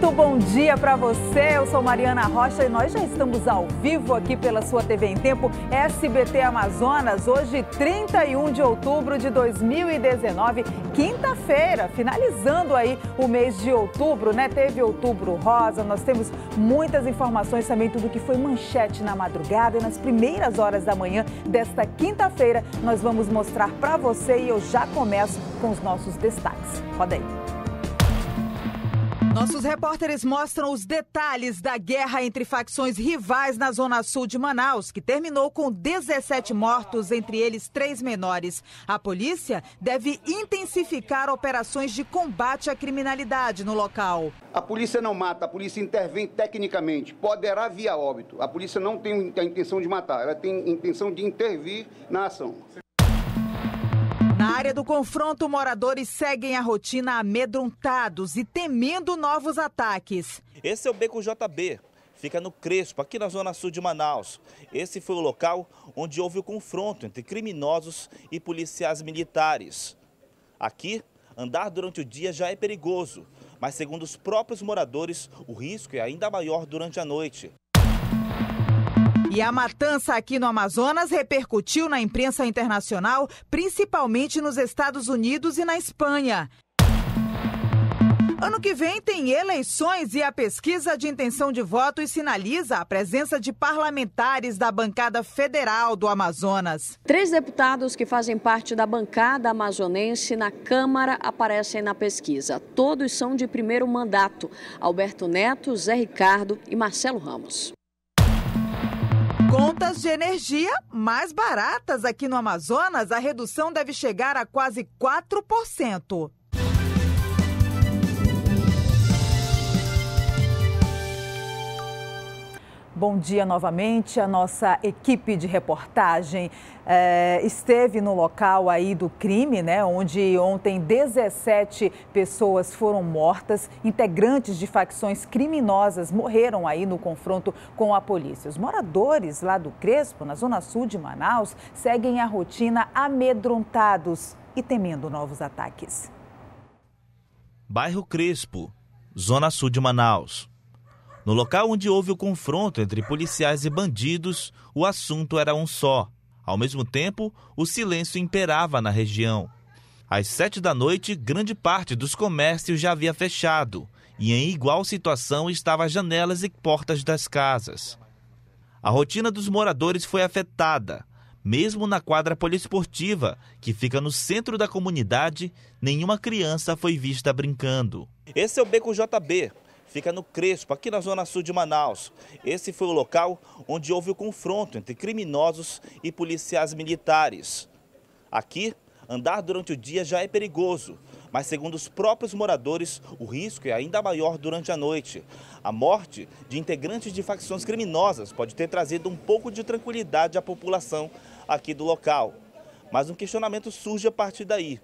Muito bom dia para você. Eu sou Mariana Rocha e nós já estamos ao vivo aqui pela sua TV em Tempo SBT Amazonas. Hoje, 31 de outubro de 2019, quinta-feira, finalizando aí o mês de outubro, né? Teve outubro rosa, nós temos muitas informações também, tudo que foi manchete na madrugada e nas primeiras horas da manhã desta quinta-feira, nós vamos mostrar para você e eu já começo com os nossos destaques. Roda aí. Nossos repórteres mostram os detalhes da guerra entre facções rivais na zona sul de Manaus, que terminou com 17 mortos, entre eles três menores. A polícia deve intensificar operações de combate à criminalidade no local. A polícia não mata, a polícia intervém tecnicamente. Poderá via óbito. A polícia não tem a intenção de matar, ela tem a intenção de intervir na ação. Na área do confronto, moradores seguem a rotina amedrontados e temendo novos ataques. Esse é o Beco JB, fica no Crespo, aqui na zona sul de Manaus. Esse foi o local onde houve o confronto entre criminosos e policiais militares. Aqui, andar durante o dia já é perigoso, mas segundo os próprios moradores, o risco é ainda maior durante a noite. E a matança aqui no Amazonas repercutiu na imprensa internacional, principalmente nos Estados Unidos e na Espanha. Ano que vem tem eleições e a pesquisa de intenção de voto sinaliza a presença de parlamentares da bancada federal do Amazonas. Três deputados que fazem parte da bancada amazonense na Câmara aparecem na pesquisa. Todos são de primeiro mandato: Alberto Neto, Zé Ricardo e Marcelo Ramos. Contas de energia mais baratas aqui no Amazonas, a redução deve chegar a quase 4%. Bom dia novamente. A nossa equipe de reportagem é, esteve no local aí do crime, né, onde ontem 17 pessoas foram mortas. Integrantes de facções criminosas morreram aí no confronto com a polícia. Os moradores lá do Crespo, na zona sul de Manaus, seguem a rotina amedrontados e temendo novos ataques. Bairro Crespo, zona sul de Manaus. No local onde houve o confronto entre policiais e bandidos, o assunto era um só. Ao mesmo tempo, o silêncio imperava na região. Às sete da noite, grande parte dos comércios já havia fechado e em igual situação estavam as janelas e portas das casas. A rotina dos moradores foi afetada. Mesmo na quadra poliesportiva, que fica no centro da comunidade, nenhuma criança foi vista brincando. Esse é o Beco JB, fica no Crespo, aqui na zona sul de Manaus. Esse foi o local onde houve o confronto entre criminosos e policiais militares. Aqui, andar durante o dia já é perigoso, mas segundo os próprios moradores, o risco é ainda maior durante a noite. A morte de integrantes de facções criminosas pode ter trazido um pouco de tranquilidade à população aqui do local. Mas um questionamento surge a partir daí.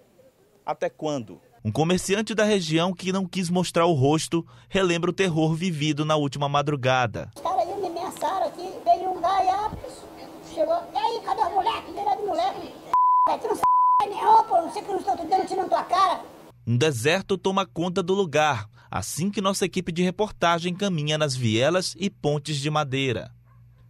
Até quando? Um comerciante da região que não quis mostrar o rosto relembra o terror vivido na última madrugada. Os caras me ameaçaram aqui, veio um chegou, e aí, cadê o moleque? Moleque? Tu não sabe nenhum, pô, não sei que não estou dando tua cara. Um deserto toma conta do lugar, assim que nossa equipe de reportagem caminha nas vielas e pontes de madeira.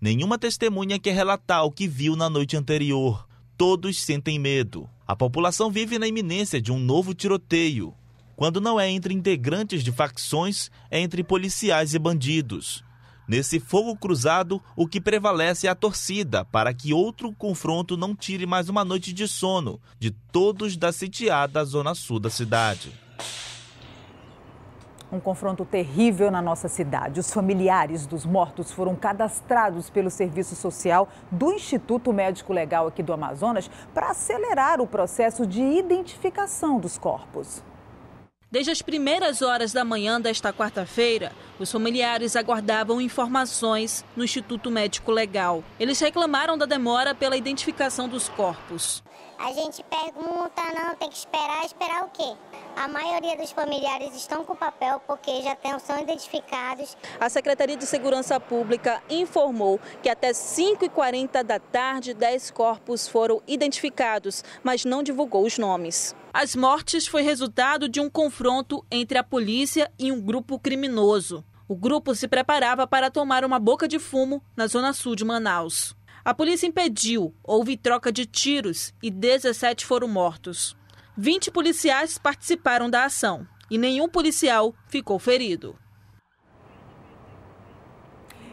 Nenhuma testemunha quer relatar o que viu na noite anterior. Todos sentem medo. A população vive na iminência de um novo tiroteio. Quando não é entre integrantes de facções, é entre policiais e bandidos. Nesse fogo cruzado, o que prevalece é a torcida para que outro confronto não tire mais uma noite de sono de todos da sitiada zona sul da cidade. Um confronto terrível na nossa cidade. Os familiares dos mortos foram cadastrados pelo Serviço Social do Instituto Médico Legal aqui do Amazonas para acelerar o processo de identificação dos corpos. Desde as primeiras horas da manhã desta quarta-feira, os familiares aguardavam informações no Instituto Médico Legal. Eles reclamaram da demora pela identificação dos corpos. A gente pergunta, não, tem que esperar, esperar o quê? A maioria dos familiares estão com papel porque já são identificados. A Secretaria de Segurança Pública informou que até 5h40 da tarde, 10 corpos foram identificados, mas não divulgou os nomes. As mortes foi resultado de um confronto entre a polícia e um grupo criminoso. O grupo se preparava para tomar uma boca de fumo na zona sul de Manaus. A polícia impediu, houve troca de tiros e 17 foram mortos. 20 policiais participaram da ação e nenhum policial ficou ferido.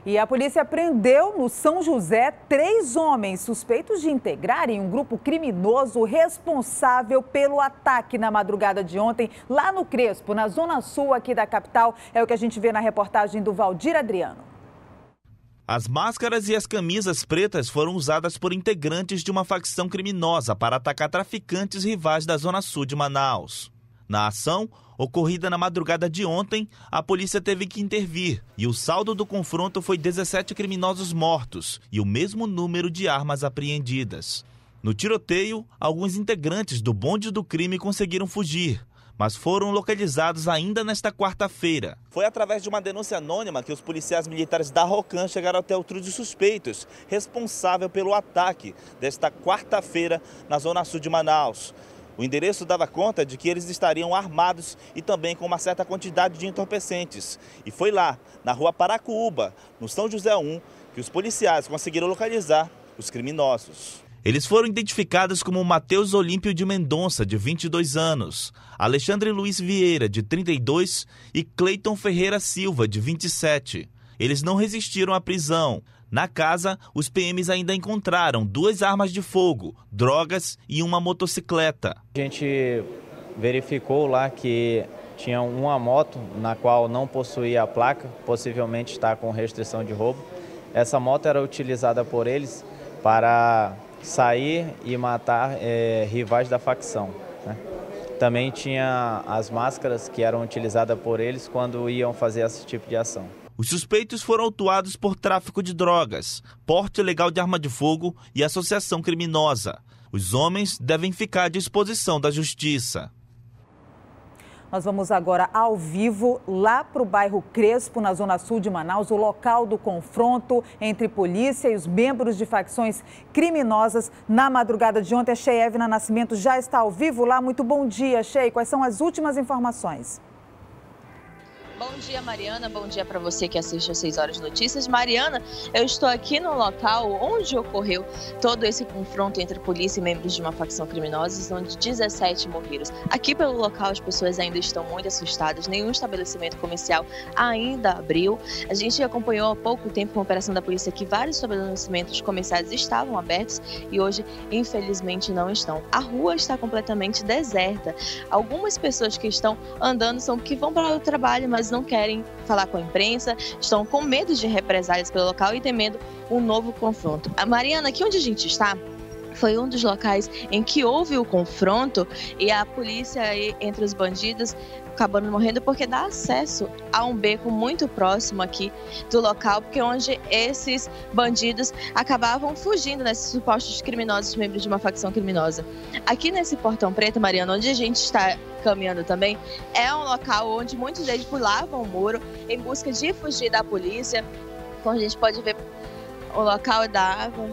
E a polícia prendeu no São José três homens suspeitos de integrarem um grupo criminoso responsável pelo ataque na madrugada de ontem, lá no Crespo, na zona sul aqui da capital. É o que a gente vê na reportagem do Valdir Adriano. As máscaras e as camisas pretas foram usadas por integrantes de uma facção criminosa para atacar traficantes rivais da zona sul de Manaus. Na ação, ocorrida na madrugada de ontem, a polícia teve que intervir e o saldo do confronto foi 17 criminosos mortos e o mesmo número de armas apreendidas. No tiroteio, alguns integrantes do bonde do crime conseguiram fugir, mas foram localizados ainda nesta quarta-feira. Foi através de uma denúncia anônima que os policiais militares da Rocan chegaram até o trio de suspeitos, responsável pelo ataque desta quarta-feira na zona sul de Manaus. O endereço dava conta de que eles estariam armados e também com uma certa quantidade de entorpecentes. E foi lá, na rua Paracuúba, no São José 1, que os policiais conseguiram localizar os criminosos. Eles foram identificados como Matheus Olímpio de Mendonça, de 22 anos, Alexandre Luiz Vieira, de 32 e Cleiton Ferreira Silva, de 27. Eles não resistiram à prisão. Na casa, os PMs ainda encontraram duas armas de fogo, drogas e uma motocicleta. A gente verificou lá que tinha uma moto na qual não possuía a placa, possivelmente está com restrição de roubo. Essa moto era utilizada por eles para sair e matar é, rivais da facção. Né? Também tinha as máscaras que eram utilizadas por eles quando iam fazer esse tipo de ação. Os suspeitos foram autuados por tráfico de drogas, porte ilegal de arma de fogo e associação criminosa. Os homens devem ficar à disposição da justiça. Nós vamos agora ao vivo lá para o bairro Crespo, na zona sul de Manaus, o local do confronto entre polícia e os membros de facções criminosas na madrugada de ontem. A Shei Evna Nascimento já está ao vivo lá. Muito bom dia, Shei. Quais são as últimas informações? Bom dia, Mariana. Bom dia para você que assiste às 6 horas notícias. Mariana, eu estou aqui no local onde ocorreu todo esse confronto entre polícia e membros de uma facção criminosa, onde 17 morreram. Aqui pelo local as pessoas ainda estão muito assustadas, nenhum estabelecimento comercial ainda abriu. A gente acompanhou há pouco tempo com a operação da polícia que vários estabelecimentos comerciais estavam abertos e hoje, infelizmente, não estão. A rua está completamente deserta. Algumas pessoas que estão andando são que vão para o trabalho, mas não querem falar com a imprensa, estão com medo de represálias pelo local e temendo um novo confronto. A Mariana, aqui onde a gente está, foi um dos locais em que houve o confronto e a polícia entre os bandidos acabando morrendo porque dá acesso a um beco muito próximo aqui do local, porque é onde esses bandidos acabavam fugindo, nesses né, supostos criminosos, membros de uma facção criminosa. Aqui nesse Portão Preto, Mariana, onde a gente está caminhando também, é um local onde muitos deles pulavam o muro em busca de fugir da polícia. Como a gente pode ver, o local da água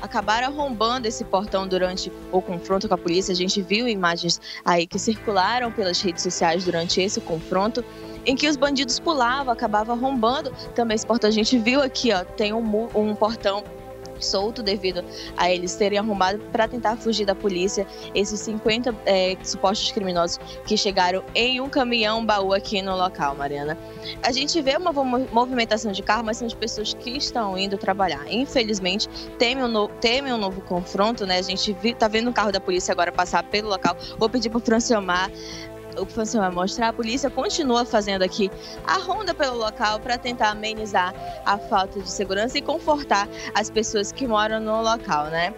acabaram arrombando esse portão durante o confronto com a polícia. A gente viu imagens aí que circularam pelas redes sociais durante esse confronto em que os bandidos pulavam, acabavam arrombando também esse portão. A gente viu aqui, ó, tem um, um portão solto devido a eles terem arrumado para tentar fugir da polícia esses 50 é, supostos criminosos que chegaram em um caminhão baú aqui no local, Mariana. A gente vê uma movimentação de carro, mas são de pessoas que estão indo trabalhar. Infelizmente, teme um, no, teme um novo confronto, né? A gente vi, tá vendo o carro da polícia agora passar pelo local. Vou pedir para o Franciomar o você vai mostrar, a polícia continua fazendo aqui a ronda pelo local para tentar amenizar a falta de segurança e confortar as pessoas que moram no local, né?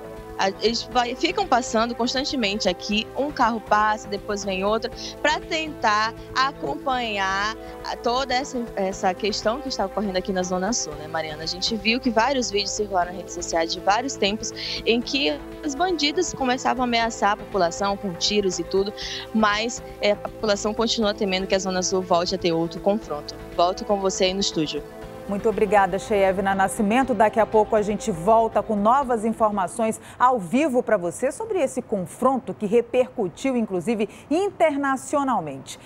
Eles vai, ficam passando constantemente aqui, um carro passa, depois vem outro, para tentar acompanhar toda essa, essa questão que está ocorrendo aqui na Zona Sul, né, Mariana? A gente viu que vários vídeos circularam nas redes sociais de vários tempos em que os bandidos começavam a ameaçar a população com tiros e tudo, mas é, a população continua temendo que a Zona Sul volte a ter outro confronto. Volto com você aí no estúdio. Muito obrigada, Cheyevna Nascimento. Daqui a pouco a gente volta com novas informações ao vivo para você sobre esse confronto que repercutiu, inclusive, internacionalmente.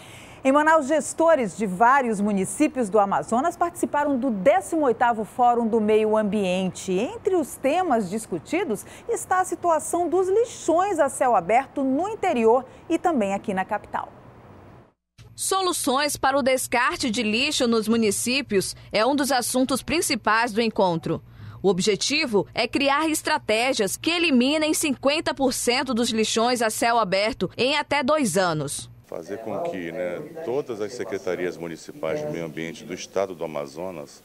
Em Manaus, gestores de vários municípios do Amazonas participaram do 18º Fórum do Meio Ambiente. Entre os temas discutidos está a situação dos lixões a céu aberto no interior e também aqui na capital. Soluções para o descarte de lixo nos municípios é um dos assuntos principais do encontro. O objetivo é criar estratégias que eliminem 50% dos lixões a céu aberto em até dois anos. Fazer com que né, todas as secretarias municipais de meio ambiente do estado do Amazonas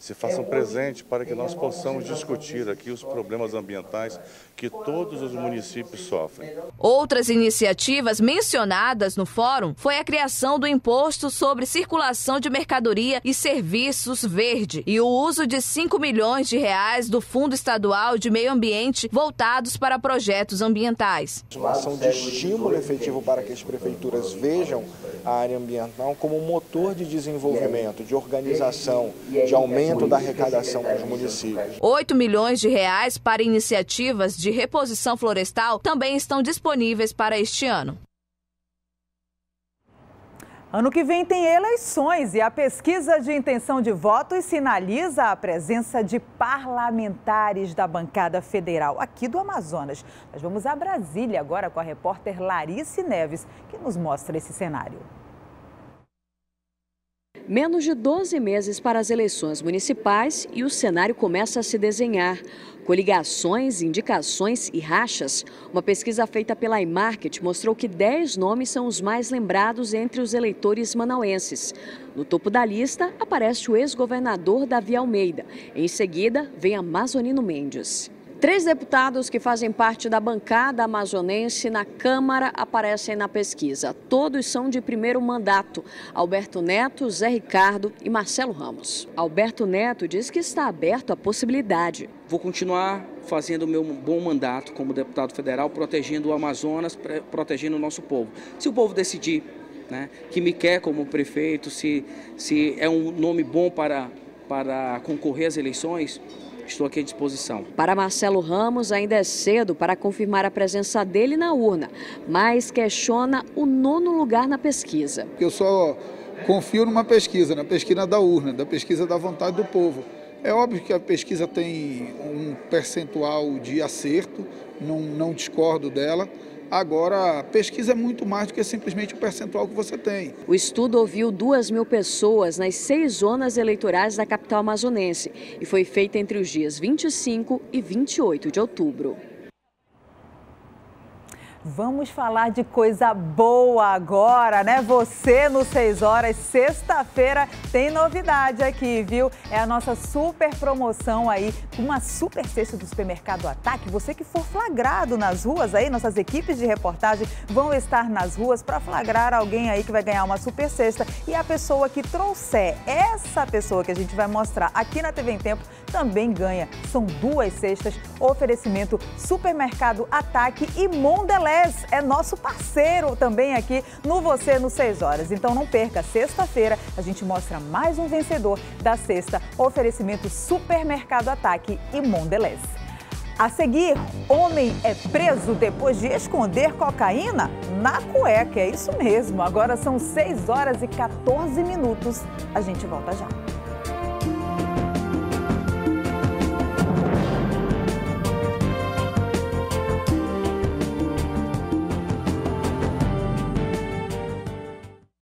se façam presente para que nós possamos discutir aqui os problemas ambientais que todos os municípios sofrem. Outras iniciativas mencionadas no fórum foi a criação do imposto sobre circulação de mercadoria e serviços verde e o uso de 5 milhões de reais do Fundo Estadual de Meio Ambiente voltados para projetos ambientais. Uma ação de estímulo efetivo para que as prefeituras vejam a área ambiental como um motor de desenvolvimento, de organização, de aumento aumento da arrecadação para os municípios. 8 milhões de reais para iniciativas de reposição florestal também estão disponíveis para este ano. Ano que vem tem eleições e a pesquisa de intenção de votos sinaliza a presença de parlamentares da bancada federal aqui do Amazonas. Nós vamos a Brasília agora com a repórter Larice Neves, que nos mostra esse cenário. Menos de 12 meses para as eleições municipais e o cenário começa a se desenhar. Coligações, indicações e rachas. Uma pesquisa feita pela iMarket mostrou que 10 nomes são os mais lembrados entre os eleitores manauenses. No topo da lista aparece o ex-governador Davi Almeida. Em seguida, vem Amazonino Mendes. Três deputados que fazem parte da bancada amazonense na Câmara aparecem na pesquisa. Todos são de primeiro mandato: Alberto Neto, Zé Ricardo e Marcelo Ramos. Alberto Neto diz que está aberto à possibilidade. Vou continuar fazendo o meu bom mandato como deputado federal, protegendo o Amazonas, protegendo o nosso povo. Se o povo decidir né, que me quer como prefeito, se, se é um nome bom para, para concorrer às eleições, Estou aqui à disposição. Para Marcelo Ramos, ainda é cedo para confirmar a presença dele na urna, mas questiona o nono lugar na pesquisa. Eu só confio numa pesquisa, na pesquisa da urna, da pesquisa da vontade do povo. É óbvio que a pesquisa tem um percentual de acerto, não, não discordo dela, Agora, pesquisa é muito mais do que simplesmente o percentual que você tem. O estudo ouviu duas mil pessoas nas seis zonas eleitorais da capital amazonense e foi feito entre os dias 25 e 28 de outubro. Vamos falar de coisa boa agora, né? Você no 6 horas, sexta-feira, tem novidade aqui, viu? É a nossa super promoção aí, uma super cesta do supermercado Ataque. Você que for flagrado nas ruas aí, nossas equipes de reportagem vão estar nas ruas para flagrar alguém aí que vai ganhar uma super cesta. E a pessoa que trouxer essa pessoa que a gente vai mostrar aqui na TV em Tempo também ganha. São duas cestas, oferecimento Supermercado Ataque e Mondelez é nosso parceiro também aqui no Você no 6 Horas. Então não perca, sexta-feira a gente mostra mais um vencedor da sexta, oferecimento Supermercado Ataque e Mondelez. A seguir, homem é preso depois de esconder cocaína na cueca. É isso mesmo. Agora são 6 horas e 14 minutos. A gente volta já.